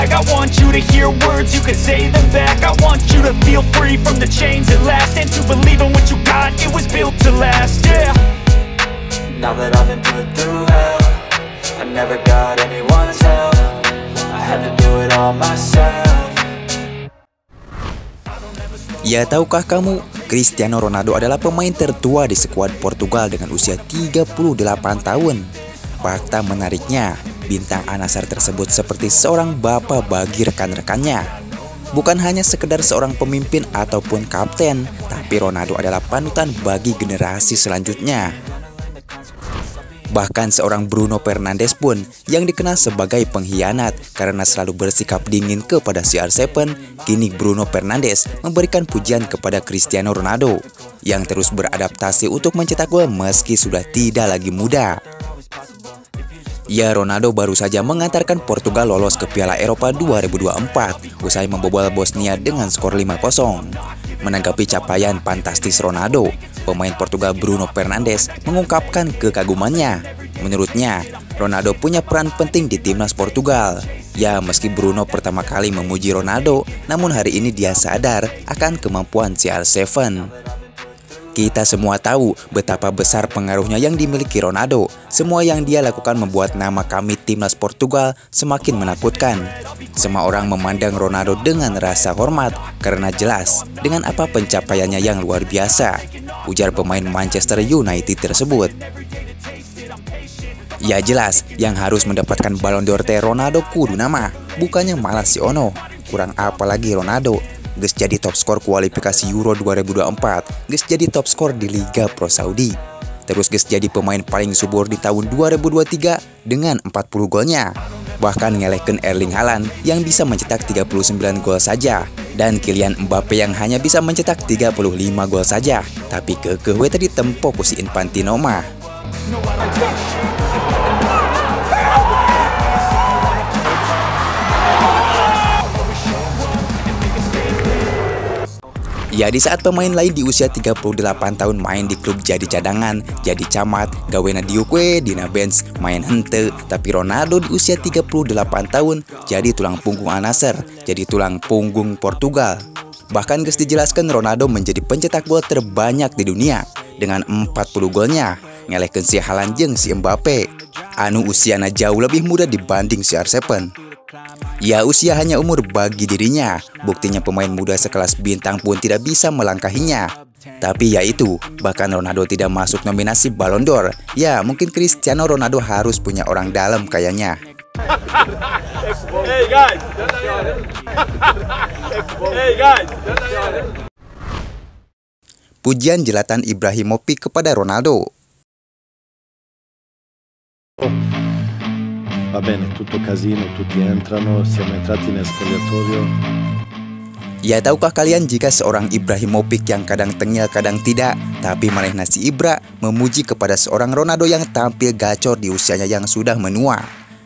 flag I want you to hear words, you can say them back. I want you to feel free from the chains at last And to believe in what you got, it was built to last, yeah. Now that I've been put through hell I never got anyone's help. I had to do it all myself. Ya tahukah kamu, Cristiano Ronaldo adalah pemain tertua di skuad Portugal dengan usia 38 tahun. Fakta menariknya, bintang Anasar tersebut seperti seorang bapak bagi rekan-rekannya. Bukan hanya sekedar seorang pemimpin ataupun kapten, tapi Ronaldo adalah panutan bagi generasi selanjutnya. Bahkan seorang Bruno Fernandes pun yang dikenal sebagai pengkhianat karena selalu bersikap dingin kepada CR7, kini Bruno Fernandes memberikan pujian kepada Cristiano Ronaldo yang terus beradaptasi untuk mencetak gol meski sudah tidak lagi muda. Ya, Ronaldo baru saja mengantarkan Portugal lolos ke Piala Eropa 2024 usai membobol Bosnia dengan skor 5-0. Menanggapi capaian fantastis Ronaldo, pemain Portugal Bruno Fernandes mengungkapkan kekagumannya. Menurutnya, Ronaldo punya peran penting di timnas Portugal. Ya, meski Bruno pertama kali memuji Ronaldo, namun hari ini dia sadar akan kemampuan CR7. Kita semua tahu betapa besar pengaruhnya yang dimiliki Ronaldo. Semua yang dia lakukan membuat nama kami timnas Portugal semakin menakutkan. Semua orang memandang Ronaldo dengan rasa hormat karena jelas dengan apa pencapaiannya yang luar biasa. Ujar pemain Manchester United tersebut. Ya jelas, yang harus mendapatkan Ballon d'Or Ronaldo kudu nama, bukannya malah si Ono. Kurang apa lagi Ronaldo, Gus jadi top skor kualifikasi Euro 2024, Gus jadi top skor di Liga Pro Saudi. Terus Gus jadi pemain paling subur di tahun 2023 dengan 40 golnya. Bahkan ngelehkan Erling Haaland yang bisa mencetak 39 gol saja dan Kylian Mbappe yang hanya bisa mencetak 35 gol saja. Tapi kekeh tadi tempo si Infantino mah. Ya di saat pemain lain di usia 38 tahun main di klub jadi cadangan, jadi camat, gawena diukwe, dina bench, main hente, tapi Ronaldo di usia 38 tahun jadi tulang punggung Al-Nassr, jadi tulang punggung Portugal. Bahkan guys dijelaskan Ronaldo menjadi pencetak gol terbanyak di dunia dengan 40 golnya, ngelehkeun si Haaland jeung si Mbappe. Anu usiana jauh lebih muda dibanding si R7. Ya usia hanya umur bagi dirinya, buktinya pemain muda sekelas bintang pun tidak bisa melangkahinya. Tapi ya itu, bahkan Ronaldo tidak masuk nominasi Ballon d'Or. Ya mungkin Cristiano Ronaldo harus punya orang dalam kayaknya. Hey guys! hey guys! Pujian jelatan Ibrahimovic kepada Ronaldo. Va bene, tutto casino, tutti entrano, siamo entrati nel spogliatoio. Ya tahukah kalian jika seorang Ibrahimovic yang kadang tengil kadang tidak Tapi malah nasi Ibra memuji kepada seorang Ronaldo yang tampil gacor di usianya yang sudah menua?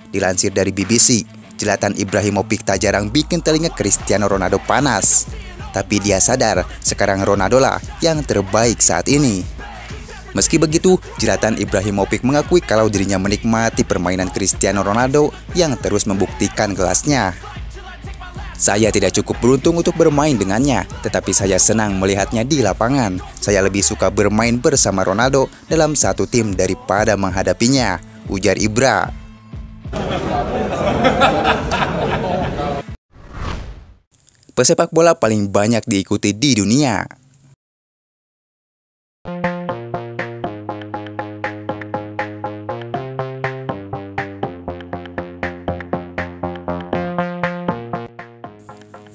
Dilansir dari BBC, jelatan Ibrahimovic tak jarang bikin telinga Cristiano Ronaldo panas. Tapi dia sadar sekarang Ronaldo lah yang terbaik saat ini Meski begitu, jelatan Ibrahimovic mengakui kalau dirinya menikmati permainan Cristiano Ronaldo yang terus membuktikan kelasnya. Saya tidak cukup beruntung untuk bermain dengannya, tetapi saya senang melihatnya di lapangan. Saya lebih suka bermain bersama Ronaldo dalam satu tim daripada menghadapinya, ujar Ibra. Pesepak bola paling banyak diikuti di dunia.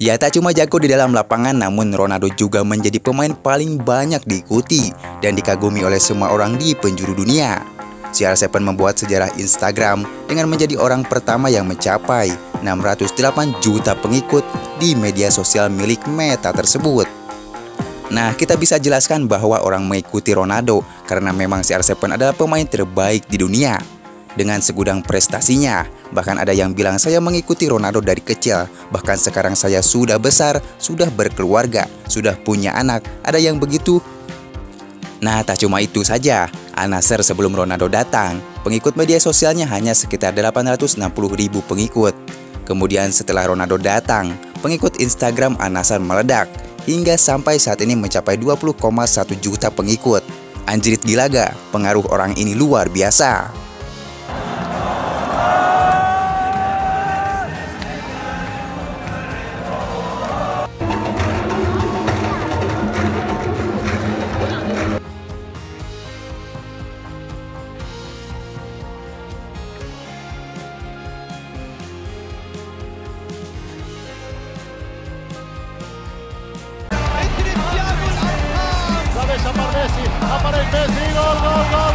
Ya tak cuma jago di dalam lapangan namun Ronaldo juga menjadi pemain paling banyak diikuti dan dikagumi oleh semua orang di penjuru dunia. CR7 membuat sejarah Instagram dengan menjadi orang pertama yang mencapai 608 juta pengikut di media sosial milik Meta tersebut. Nah, kita bisa jelaskan bahwa orang mengikuti Ronaldo karena memang CR7 adalah pemain terbaik di dunia dengan segudang prestasinya. Bahkan ada yang bilang saya mengikuti Ronaldo dari kecil, bahkan sekarang saya sudah besar, sudah berkeluarga, sudah punya anak. Ada yang begitu? Nah, tak cuma itu saja. Al-Nassr sebelum Ronaldo datang, pengikut media sosialnya hanya sekitar 860 ribu pengikut. Kemudian setelah Ronaldo datang, pengikut Instagram Anasan meledak hingga sampai saat ini mencapai 20,1 juta pengikut. Anjrit Gilaga, pengaruh orang ini luar biasa. Appare Messi, gol, gol, gol,